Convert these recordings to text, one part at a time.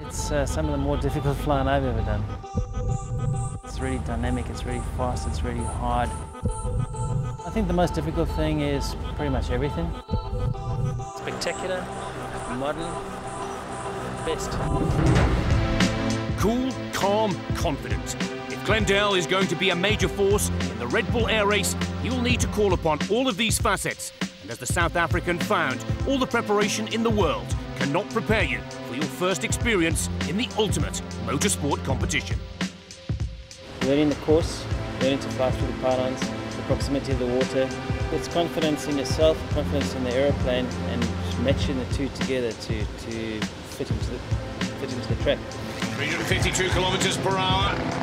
It's uh, some of the more difficult flying I've ever done. It's really dynamic, it's really fast, it's really hard. I think the most difficult thing is pretty much everything. Spectacular, modern, best. Cool, calm, confident. If Glen Dell is going to be a major force in the Red Bull Air Race, he will need to call upon all of these facets. And as the South African found, all the preparation in the world cannot prepare you for your first experience in the ultimate motorsport competition. Learning the course, learning to fly through the pylons, the proximity of the water. It's confidence in yourself, confidence in the aeroplane, and matching the two together to, to fit, into the, fit into the track. 352 kilometres per hour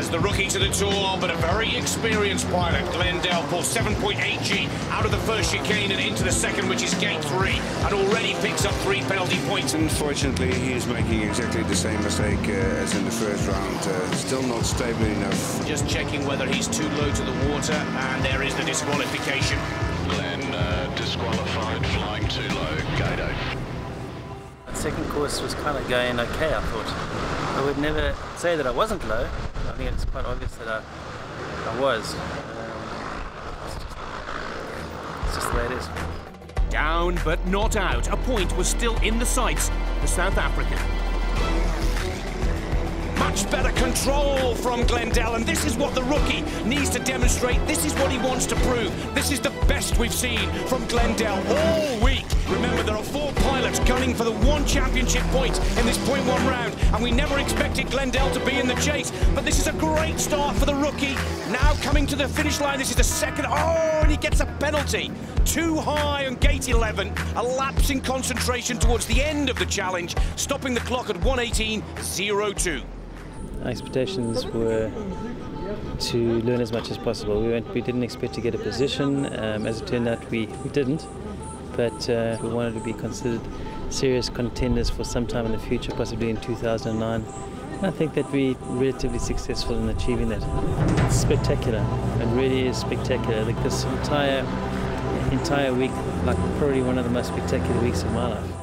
as the rookie to the tour, but a very experienced pilot. Glen Dell pulls 7.8G out of the first chicane and into the second, which is gate three, and already picks up three penalty points. Unfortunately, he is making exactly the same mistake uh, as in the first round. Uh, still not stable enough. Just checking whether he's too low to the water, and there is the disqualification. Glen uh, disqualified, flying too low, gate eight. The second course was kind of going okay, I thought. I would never say that I wasn't low. I think it's quite obvious that I, I was. Um, it's, just, it's just the way it is. Down but not out. A point was still in the sights for South African. Much better control from Glen Dell, and this is what the rookie needs to demonstrate. This is what he wants to prove. This is the best we've seen from Glen Dell all week. Remember, there are four pilots gunning for the one championship point in this point one round, and we never expected Glen Dell to be in the chase. But this is a great start for the rookie. Now coming to the finish line, this is the second. Oh, and he gets a penalty. Too high on gate 11. A lapse in concentration towards the end of the challenge, stopping the clock at 118.02. Expectations were to learn as much as possible. We, went, we didn't expect to get a position. Um, as it turned out, we, we didn't. But uh, we wanted to be considered serious contenders for some time in the future, possibly in 2009. And I think that we relatively successful in achieving that. It's spectacular. It really is spectacular. Like this entire entire week, like probably one of the most spectacular weeks of my life.